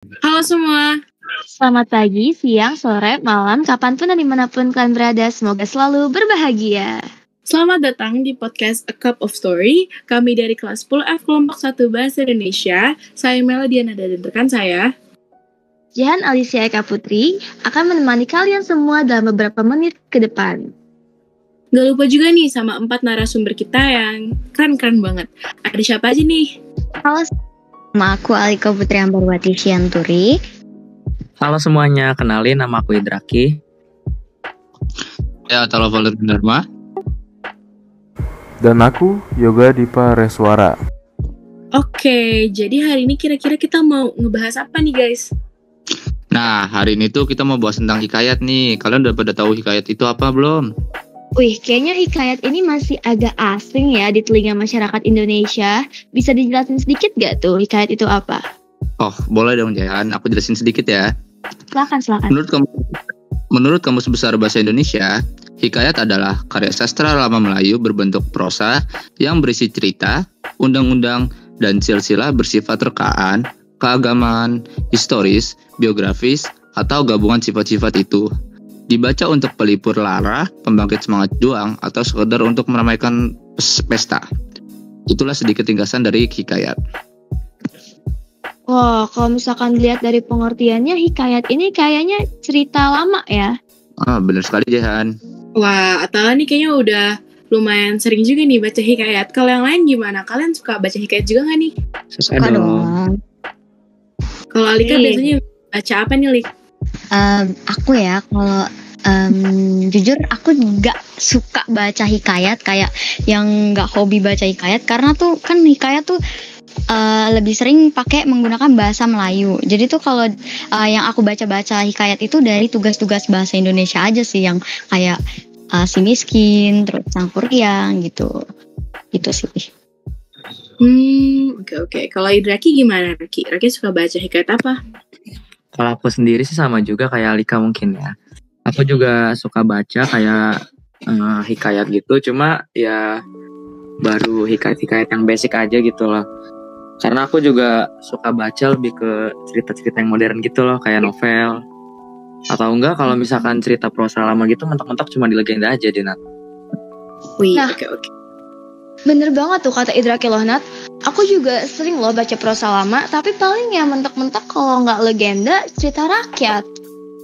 Halo semua. Selamat pagi, siang, sore, malam, kapan pun dan di mana pun kalian berada, semoga selalu berbahagia. Selamat datang di podcast A Cup of Story. Kami dari kelas 10F kelompok 1 Bahasa Indonesia. Saya Melodiana dan rekan saya. Jahan Alicia Eka Putri akan menemani kalian semua dalam beberapa menit ke depan. Gak lupa juga nih sama empat narasumber kita yang keren-keren banget. Ada siapa aja nih? Halo, nama aku Alika Putri Ambarwati Sianturi. Halo semuanya, kenalin nama aku Idraki. Ya, Talo Valer Dharma. Dan aku Yoga Dipa Reswara. Oke, jadi hari ini kira-kira kita mau ngebahas apa nih guys? Nah, hari ini tuh kita mau bahas tentang hikayat nih. Kalian udah pada tahu hikayat itu apa belum? Wih, kayaknya hikayat ini masih agak asing ya di telinga masyarakat Indonesia. Bisa dijelasin sedikit gak tuh hikayat itu apa? Oh, boleh dong Jahan. Aku jelasin sedikit ya. Silakan, silakan. Menurut kamu Menurut Kamus Besar Bahasa Indonesia, hikayat adalah karya sastra lama Melayu berbentuk prosa yang berisi cerita, undang-undang, dan silsilah bersifat rekaan, keagamaan, historis, biografis, atau gabungan sifat-sifat itu. Dibaca untuk pelipur lara, pembangkit semangat juang, atau sekedar untuk meramaikan pes- pesta. Itulah sedikit ringkasan dari hikayat. Wah, kalau misalkan dilihat dari pengertiannya, hikayat ini kayaknya cerita lama ya. Ah, bener sekali Jahan. Wah, Atala nih kayaknya udah lumayan sering juga nih baca hikayat. Kalau yang lain gimana? Kalian suka baca hikayat juga gak nih? Suka dong. Kalau Alika Oke. biasanya baca apa nih, Lik? Em, aku ya kalau em, jujur aku nggak suka baca hikayat kayak yang nggak hobi baca hikayat karena tuh kan hikayat tuh eh, lebih sering pakai menggunakan bahasa Melayu. Jadi tuh kalau eh, yang aku baca-baca hikayat itu dari tugas-tugas bahasa Indonesia aja sih yang kayak eh, si miskin, terus sang kuryang gitu. Gitu sih. Hmm, oke oke. Kalau Idraki gimana, Raki? Raki suka baca hikayat apa? Kalau aku sendiri sih sama juga kayak Alika mungkin ya. Aku juga suka baca kayak eh, hikayat gitu, cuma ya baru hikayat-hikayat yang basic aja gitu loh. Karena aku juga suka baca lebih ke cerita-cerita yang modern gitu loh, kayak novel. Atau enggak kalau misalkan cerita prosa lama gitu mentok-mentok cuma di legenda aja deh Nat. Wih, Nah. oke oke. Bener banget tuh kata Idraki loh Nat. Aku juga sering loh baca prosa lama, tapi paling ya mentok-mentok kalau nggak legenda, cerita rakyat.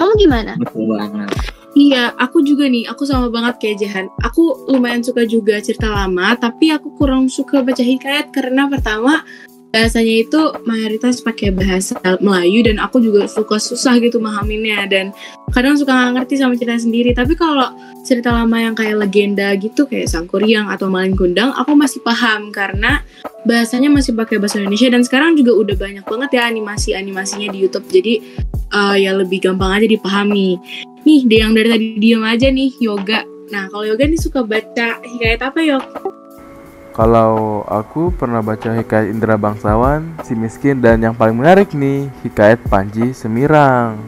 Kamu gimana? Betul banget. Iya, aku juga nih. Aku sama banget kayak Jahan. Aku lumayan suka juga cerita lama, tapi aku kurang suka baca hikayat karena pertama bahasanya itu mayoritas pakai bahasa Melayu dan aku juga suka susah gitu mahaminnya dan kadang suka nggak ngerti sama cerita sendiri. Tapi kalau cerita lama yang kayak legenda gitu kayak Sangkuriang atau Malin Kundang, aku masih paham karena bahasanya masih pakai bahasa Indonesia dan sekarang juga udah banyak banget ya animasi-animasinya di YouTube. Jadi eh, ya lebih gampang aja dipahami. Nih, yang dari tadi diem aja nih, yoga. Nah, kalau yoga nih suka baca hikayat apa, Yok? Kalau aku pernah baca hikayat Indra Bangsawan, Si Miskin, dan yang paling menarik nih, hikayat Panji Semirang.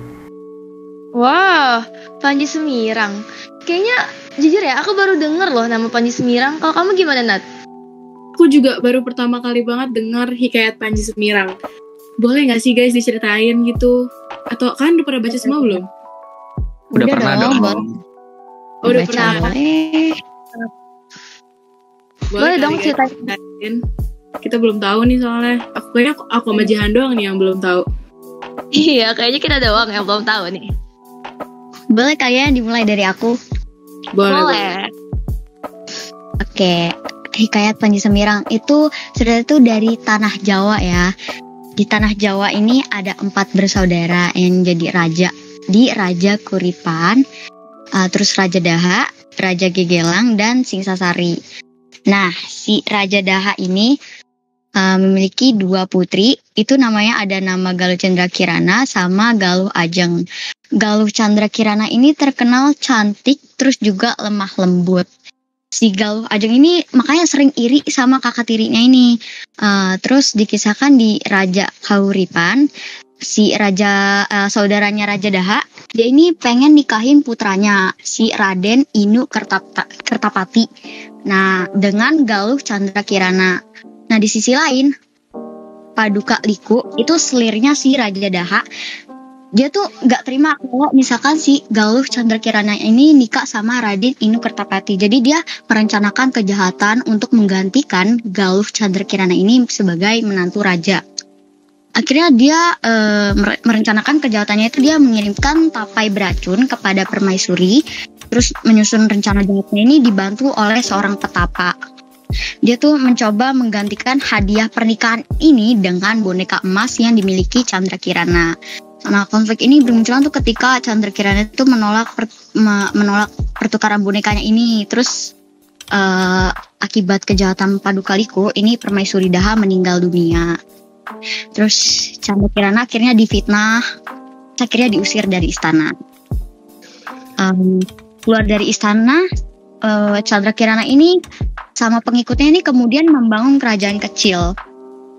Wah, Panji Semirang. Kayaknya jujur ya, aku baru denger loh nama Panji Semirang. Kalau kamu gimana Nat? Aku juga baru pertama kali banget dengar hikayat Panji Semirang. Boleh nggak sih guys diceritain gitu? Atau kan udah pernah baca semua belum? Udah, pernah dong. buat Oh, udah baca pernah. Boleh. Boleh dong ceritain. Kita belum tahu nih soalnya. Aku kayaknya aku, aku sama Jahan doang nih yang belum tahu. Iya, kayaknya kita doang yang belum tahu nih. Boleh kalian dimulai dari aku. Boleh. boleh. Boleh. Oke, hikayat Panji Semirang itu sebenarnya itu dari tanah Jawa ya. Di tanah Jawa ini ada empat bersaudara yang jadi raja. Di Raja Kuripan, uh, terus Raja Daha, Raja Gegelang, dan Singsasari. Nah, si Raja Daha ini uh, memiliki dua putri. Itu namanya ada nama Galuh Chandra Kirana sama Galuh Ajeng. Galuh Chandra Kirana ini terkenal cantik, terus juga lemah lembut si Galuh Ajeng ini makanya sering iri sama kakak tirinya ini. Eh, terus dikisahkan di Raja Kauripan, si raja eh, saudaranya Raja Daha, dia ini pengen nikahin putranya si Raden Inu Kertapa- Kertapati. Nah, dengan Galuh Chandra Kirana. Nah, di sisi lain Paduka Liku itu selirnya si Raja Daha dia tuh nggak terima kalau misalkan si Galuh Chandra Kirana ini nikah sama Raden Inu Kertapati. Jadi dia merencanakan kejahatan untuk menggantikan Galuh Chandra Kirana ini sebagai menantu raja. Akhirnya dia e, mere- merencanakan kejahatannya itu dia mengirimkan tapai beracun kepada permaisuri, terus menyusun rencana jahatnya ini dibantu oleh seorang petapa. Dia tuh mencoba menggantikan hadiah pernikahan ini dengan boneka emas yang dimiliki Chandra Kirana. Nah, konflik ini bermunculan tuh ketika Chandra Kirana itu menolak per- me- menolak pertukaran bonekanya ini. Terus eh, akibat kejahatan Paduka Liku, ini permaisuri Daha meninggal dunia. Terus Chandra Kirana akhirnya difitnah, akhirnya diusir dari istana. Em, keluar dari istana, eh, Chandra Kirana ini sama pengikutnya ini kemudian membangun kerajaan kecil.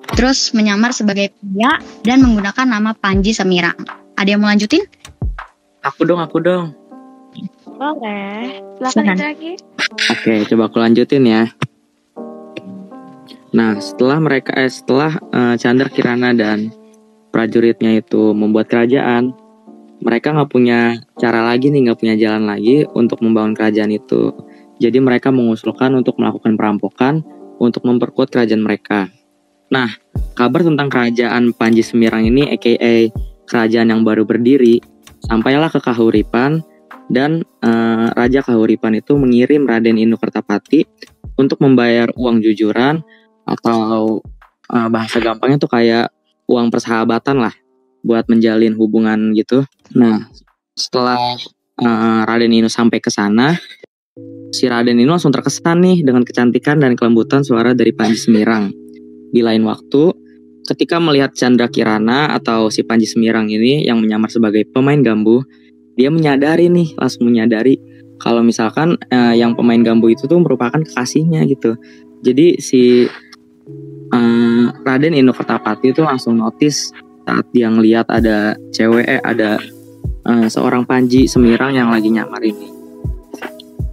Terus menyamar sebagai pria dan menggunakan nama Panji Semirang. Ada yang mau lanjutin? Aku dong, aku dong. Boleh. Silakan. Silakan lagi. Oke, coba aku lanjutin ya. Nah, setelah mereka eh, setelah eh, Chandra Kirana dan prajuritnya itu membuat kerajaan, mereka nggak punya cara lagi nih, nggak punya jalan lagi untuk membangun kerajaan itu. Jadi mereka mengusulkan untuk melakukan perampokan untuk memperkuat kerajaan mereka. Nah, kabar tentang kerajaan Panji Semirang ini, aka kerajaan yang baru berdiri, sampailah ke Kahuripan dan eh, Raja Kahuripan itu mengirim Raden Inu Kertapati untuk membayar uang jujuran atau eh, bahasa gampangnya tuh kayak uang persahabatan lah buat menjalin hubungan gitu. Nah, setelah eh, Raden Inu sampai ke sana, si Raden Inu langsung terkesan nih dengan kecantikan dan kelembutan suara dari Panji Semirang. Di lain waktu, ketika melihat Chandra Kirana atau si Panji Semirang ini yang menyamar sebagai pemain gambu, dia menyadari nih, langsung menyadari kalau misalkan eh, yang pemain gambu itu tuh merupakan kekasihnya gitu. Jadi si eh, Raden Inu Kertapati itu langsung notice saat dia ngeliat ada cewek, eh, ada eh, seorang Panji Semirang yang lagi nyamar ini.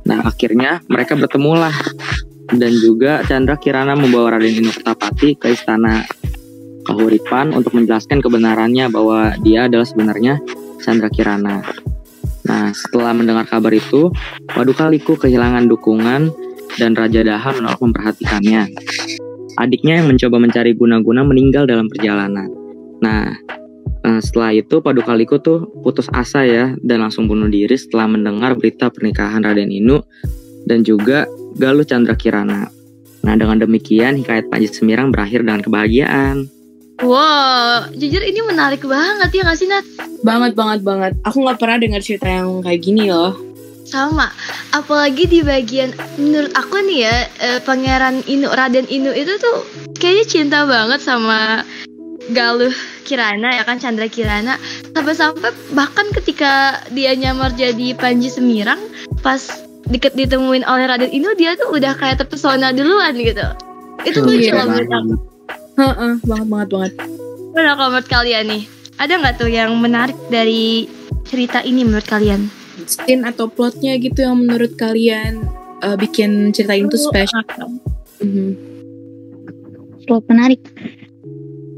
Nah akhirnya mereka bertemulah dan juga Chandra Kirana membawa Raden Inu Kertapati ke istana Kahuripan untuk menjelaskan kebenarannya bahwa dia adalah sebenarnya Chandra Kirana. Nah, setelah mendengar kabar itu, Paduka Liku kehilangan dukungan dan Raja Daha menolak memperhatikannya. Adiknya yang mencoba mencari guna-guna meninggal dalam perjalanan. Nah, eh, setelah itu Paduka Liku tuh putus asa ya dan langsung bunuh diri setelah mendengar berita pernikahan Raden Inu dan juga Galuh Chandra Kirana. Nah, dengan demikian Hikayat Panji Semirang berakhir dengan kebahagiaan. Wow, jujur ini menarik banget ya nggak sih Nat? Banget banget banget. Aku nggak pernah dengar cerita yang kayak gini loh. Sama, apalagi di bagian menurut aku nih ya eh, Pangeran Inu Raden Inu itu tuh kayaknya cinta banget sama Galuh Kirana ya kan Chandra Kirana sampai-sampai bahkan ketika dia nyamar jadi Panji Semirang pas deket ditemuin oleh Raden Inu dia tuh udah kayak terpesona duluan gitu. Itu Tuh, lucu iya loh menurut aku. Heeh, banget banget banget. Kalau menurut kalian nih? Ada nggak tuh yang menarik dari cerita ini menurut kalian? Scene atau plotnya gitu yang menurut kalian eh, bikin cerita ini tuh spesial. Mhm. plot menarik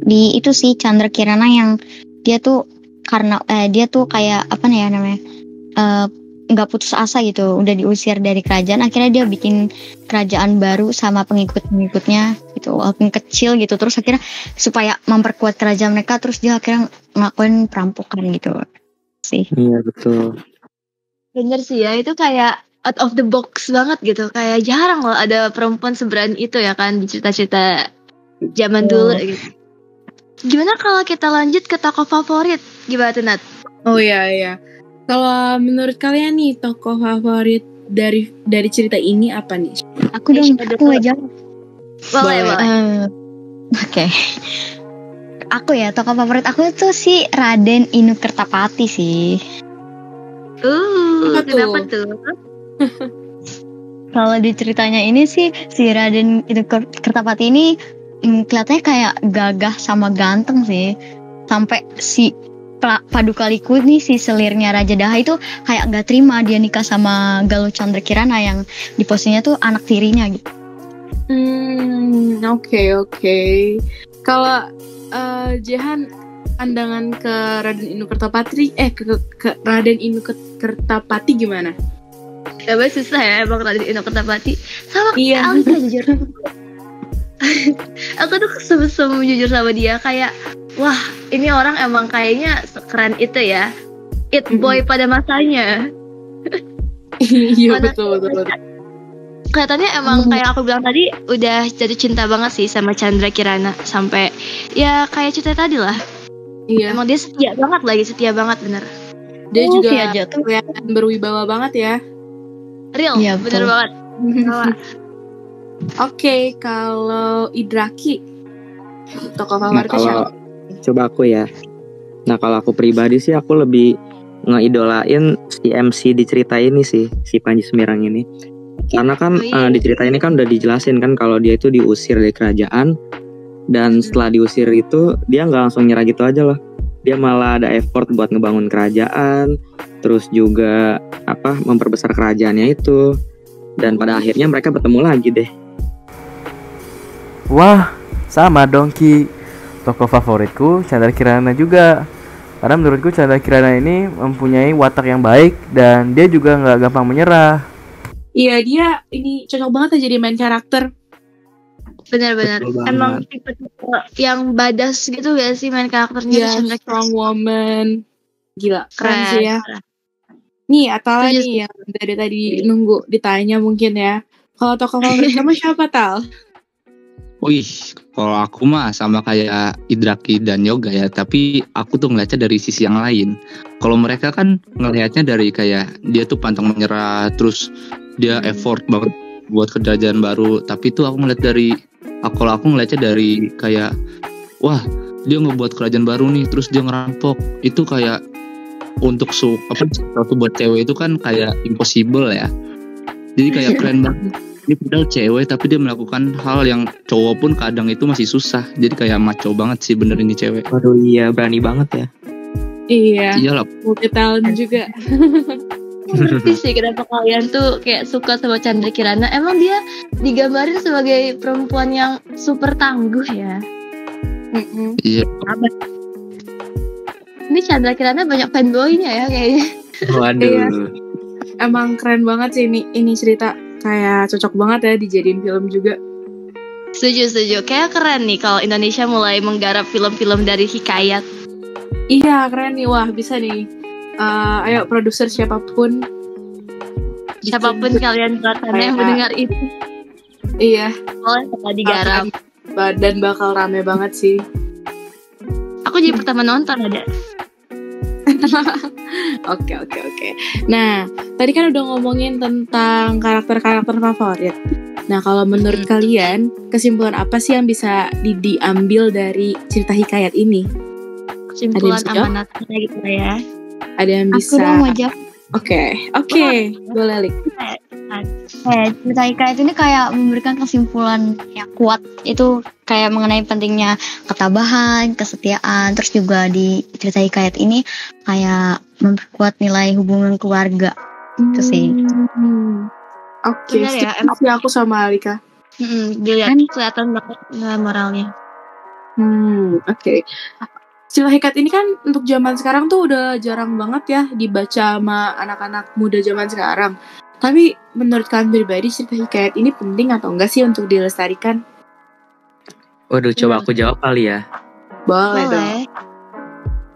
di itu sih Chandra Kirana yang dia tuh karena eh, dia tuh kayak apa nih ya namanya eh, nggak putus asa gitu udah diusir dari kerajaan akhirnya dia bikin kerajaan baru sama pengikut-pengikutnya gitu walaupun kecil gitu terus akhirnya supaya memperkuat kerajaan mereka terus dia akhirnya ngelakuin perampokan gitu sih Iya betul. Bener sih ya, itu kayak out of the box banget gitu. Kayak jarang loh ada perempuan seberani itu ya kan di cerita-cerita zaman Iya. dulu gitu. Gimana kalau kita lanjut ke tokoh favorit? Gimana tuh Nat? Oh iya iya. Kalau menurut kalian nih tokoh favorit dari dari cerita ini apa nih? aku dong aku nggak jawab Boleh, Boleh. Eh, Oke. Aku ya tokoh favorit aku tuh si Raden Inu Kertapati sih. Uh, Apa tuh? kenapa tuh? Kalau di ceritanya ini sih si Raden Ker- Kertapati ini mm, kelihatannya kayak gagah sama ganteng sih. Sampai si Paduka Liku nih si selirnya Raja Daha itu kayak gak terima dia nikah sama Galuh Chandra Kirana yang di posisinya tuh anak tirinya gitu. Hmm, oke oke. Kalau eh, Jehan pandangan ke Raden Inu Kertapati eh ke, ke, Raden Inu Kertapati gimana? Tapi susah ya emang Raden Inu Kertapati. Sama Iya. Alika jujur. aku tuh sebesar jujur sama dia kayak wah ini orang emang kayaknya keren itu ya. It boy pada masanya. Iya betul betul. betul. Kelihatannya emang Hmm. kayak aku bilang tadi udah jadi cinta banget sih sama Chandra Kirana sampai ya kayak cerita tadi lah. Iya. Emang dia setia banget lagi setia banget bener. Dia Oh, juga jatuh. kelihatan berwibawa banget ya. Real, Iya, bener betul. banget. Oke, kalau Idraki tokoh Nah, favoritnya kalau siapa? coba aku ya. Nah, kalau aku pribadi sih aku lebih ngeidolain si MC di cerita ini sih, si Panji Semirang ini. Karena kan Oh, iya. eh, di cerita ini kan udah dijelasin kan kalau dia itu diusir dari kerajaan dan setelah diusir itu dia nggak langsung nyerah gitu aja loh. Dia malah ada effort buat ngebangun kerajaan, terus juga apa memperbesar kerajaannya itu. Dan pada akhirnya mereka bertemu lagi deh. Wah, sama dong Ki. Tokoh favoritku Chandra Kirana juga. Karena menurutku Chandra Kirana ini mempunyai watak yang baik dan dia juga nggak gampang menyerah. Iya, dia ini cocok banget aja jadi main karakter. Banget. Emang tipe yang badas gitu gak sih main karakternya Iya, strong woman. Gila, keren, Keren. sih ya. Nih, atau Setuju, nih yang dari tadi nunggu ditanya mungkin ya. Kalau tokoh favorit kamu siapa, Tal? Wih, kalau aku mah sama kayak Idraki dan Yoga ya, tapi aku tuh ngeliatnya dari sisi yang lain. Kalau mereka kan ngelihatnya dari kayak dia tuh pantang menyerah, terus dia Hmm. effort banget buat kerajaan baru. Tapi tuh aku ngeliat dari, aku kalau aku ngeliatnya dari kayak, wah dia ngebuat kerajaan baru nih, terus dia ngerampok. Itu kayak untuk su apa sesuatu buat cewek itu kan kayak impossible ya. Jadi kayak keren banget. Dia padahal cewek tapi dia melakukan hal yang cowok pun kadang itu masih susah. Jadi kayak maco banget sih bener ini cewek. Waduh iya berani banget ya. Iya, Iyalah, multi talent juga. ngerti sih kenapa kalian tuh kayak suka sama Chandra Kirana. Emang dia digambarin sebagai perempuan yang super tangguh ya. Iya. Ini Chandra Kirana banyak fanboynya ya kayaknya. Waduh. Iya. Emang keren banget sih ini ini cerita kayak cocok banget ya dijadiin film juga. Setuju, setuju. Kayak keren nih kalau Indonesia mulai menggarap film-film dari hikayat. Iya, keren nih. Wah, bisa nih. Eh, ayo produser siapa pun. bikin- Siapa pun kalian belakangnya yang mendengar itu, Iya, boleh kita digarap. Ba- dan bakal rame banget sih. Aku jadi pertama nonton ada. Oke, oke, oke. Nah, tadi kan udah ngomongin tentang karakter-karakter favorit. Nah, kalau menurut kalian, kesimpulan apa sih yang bisa di- diambil dari cerita hikayat ini? Kesimpulan amanatnya gitu ya. Ada yang Aku bisa? dong mau jawab. Oke, oke. Boleh, Lik. Kayak cerita hikayat ini kayak memberikan kesimpulan yang kuat itu kayak mengenai pentingnya ketabahan, kesetiaan, terus juga di cerita hikayat ini kayak memperkuat nilai hubungan keluarga. Itu sih. Hmm. Oke, Benar ya, aku sama Alika. Mm-mm, dilihat Kan? kelihatan banget nilai moralnya. Hmm, oke. Cerita hikayat ini kan untuk zaman sekarang tuh udah jarang banget ya dibaca sama anak-anak muda zaman sekarang. Tapi menurut kalian pribadi cerita hikayat ini penting atau enggak sih untuk dilestarikan? Waduh coba aku jawab kali ya. Boleh, dong. Boleh.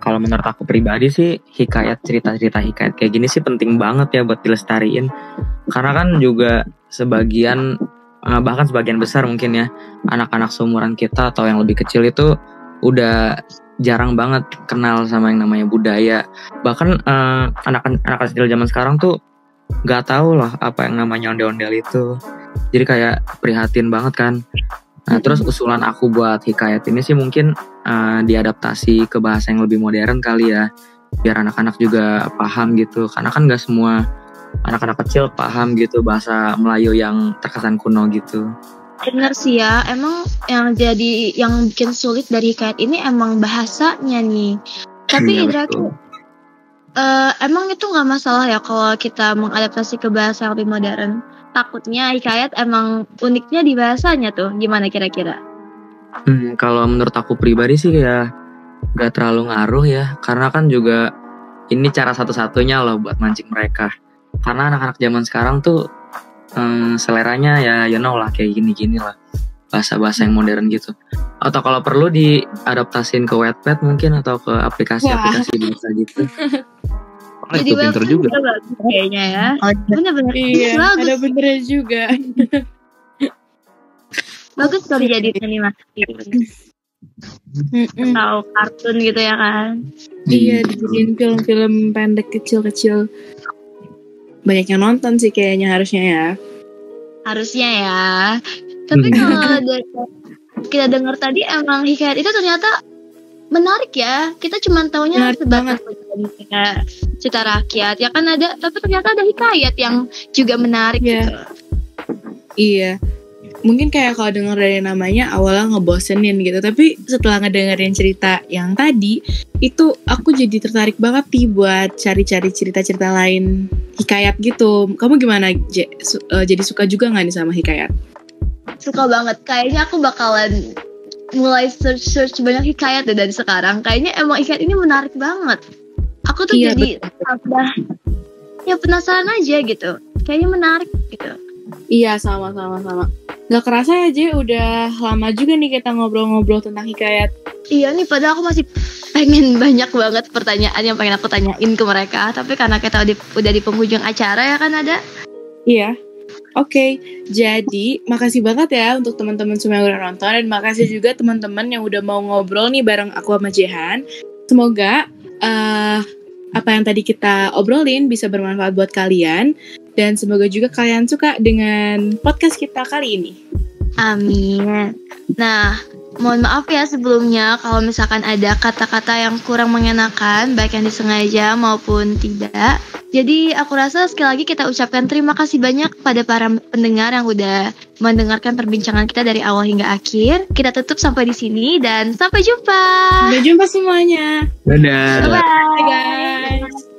Kalau menurut aku pribadi sih hikayat cerita-cerita hikayat kayak gini sih penting banget ya buat dilestariin. Karena kan juga sebagian eh, bahkan sebagian besar mungkin ya anak-anak seumuran kita atau yang lebih kecil itu udah jarang banget kenal sama yang namanya budaya. Bahkan eh, anak-anak kecil zaman sekarang tuh nggak tahu loh apa yang namanya ondel-ondel itu. Jadi kayak prihatin banget kan. Nah, terus usulan aku buat hikayat ini sih mungkin eh, diadaptasi ke bahasa yang lebih modern kali ya biar anak-anak juga paham gitu karena kan nggak semua anak-anak kecil paham gitu bahasa Melayu yang terkesan kuno gitu Bener sih ya, emang yang jadi yang bikin sulit dari hikayat ini emang bahasanya nih. Tapi Iya, Idraki, betul. eh, emang itu nggak masalah ya kalau kita mengadaptasi ke bahasa yang lebih modern. Takutnya hikayat emang uniknya di bahasanya tuh, gimana kira-kira? Hmm, kalau menurut aku pribadi sih ya gak terlalu ngaruh ya, karena kan juga ini cara satu-satunya loh buat mancing mereka. Karena anak-anak zaman sekarang tuh hmm, seleranya ya you know lah kayak gini-gini lah bahasa-bahasa yang modern gitu. Atau kalau perlu diadaptasin ke Wattpad mungkin atau ke aplikasi-aplikasi bahasa gitu. Oh, itu pinter juga. bagus kayaknya ya. Oh, Bener-bener Iya, bagus. ada benernya juga. Bagus kalau jadi animasi Mm-mm. atau kartun gitu ya kan. Iya, dijadiin film-film pendek kecil-kecil. Banyak yang nonton sih kayaknya harusnya ya. Harusnya ya. Tapi Hmm. kalau dari kita dengar tadi emang hikayat itu ternyata menarik ya. Kita cuma taunya Menarik sebatas cerita, cerita rakyat. Ya kan ada, tapi ternyata ada hikayat yang juga menarik Iya. gitu. Iya. Mungkin kayak kalau denger dari namanya awalnya ngebosenin gitu, tapi setelah ngedengerin cerita yang tadi, itu aku jadi tertarik banget nih buat cari-cari cerita-cerita lain hikayat gitu. Kamu gimana, Je? Su- eh, jadi suka juga nggak nih sama hikayat? Suka banget. Kayaknya aku bakalan mulai search search banyak hikayat deh dari sekarang. Kayaknya emang hikayat ini menarik banget. Aku tuh Iya, jadi tambah ya penasaran aja gitu. Kayaknya menarik gitu. Iya, sama-sama sama. Gak kerasa ya, Je, udah lama juga nih kita ngobrol-ngobrol tentang hikayat. Iya nih, padahal aku masih pengen banyak banget pertanyaan yang pengen aku tanyain ke mereka. Tapi karena kita udah, udah di penghujung acara ya kan ada. Iya. Oke, jadi makasih banget ya untuk teman-teman semua yang udah nonton dan makasih juga teman-teman yang udah mau ngobrol nih bareng aku sama Jehan. Semoga eh apa yang tadi kita obrolin bisa bermanfaat buat kalian dan semoga juga kalian suka dengan podcast kita kali ini. Amin. Nah, mohon maaf ya sebelumnya kalau misalkan ada kata-kata yang kurang mengenakan, baik yang disengaja maupun tidak. Jadi aku rasa sekali lagi kita ucapkan terima kasih banyak pada para pendengar yang udah mendengarkan perbincangan kita dari awal hingga akhir. Kita tutup sampai di sini dan sampai jumpa. Sampai jumpa semuanya. Dadah. Bye. Bye guys.